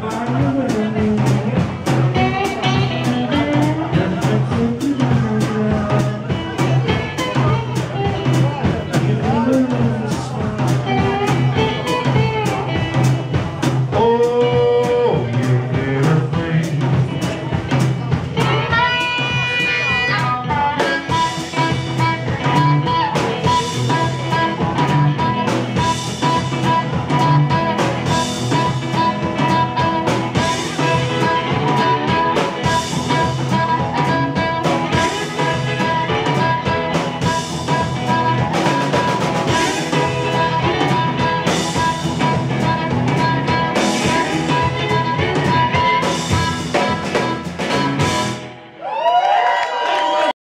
Bye.